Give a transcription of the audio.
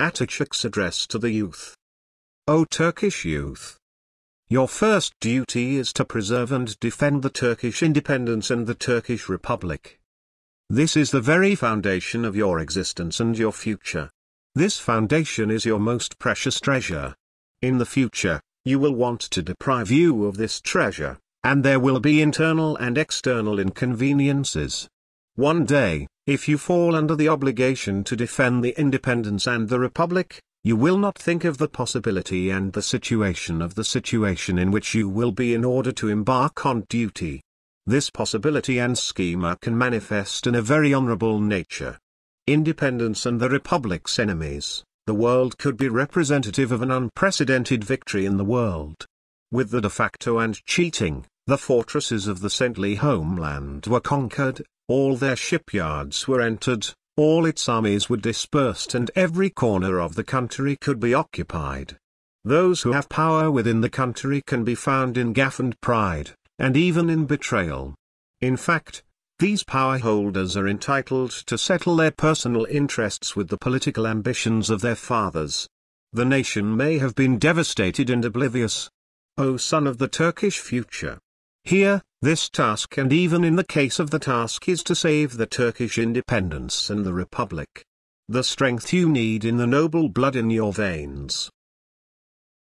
Atatürk's address to the youth. O Turkish youth! Your first duty is to preserve and defend the Turkish independence and the Turkish Republic. This is the very foundation of your existence and your future. This foundation is your most precious treasure. In the future, you will want to deprive you of this treasure, and there will be internal and external inconveniences. One day, if you fall under the obligation to defend the independence and the republic, you will not think of the possibility and the situation of the situation in which you will be in order to embark on duty. This possibility and schema can manifest in a very honorable nature. Independence and the Republic's enemies, the world could be representative of an unprecedented victory in the world. With the de facto and cheating, the fortresses of the saintly homeland were conquered, all their shipyards were entered, all its armies were dispersed and every corner of the country could be occupied. Those who have power within the country can be found in gaff and pride, and even in betrayal. In fact, these power holders are entitled to settle their personal interests with the political ambitions of their fathers. The nation may have been devastated and oblivious. O son of the Turkish future! Here, this task and even in the case of the task is to save the Turkish independence and the Republic. The strength you need in the noble blood in your veins,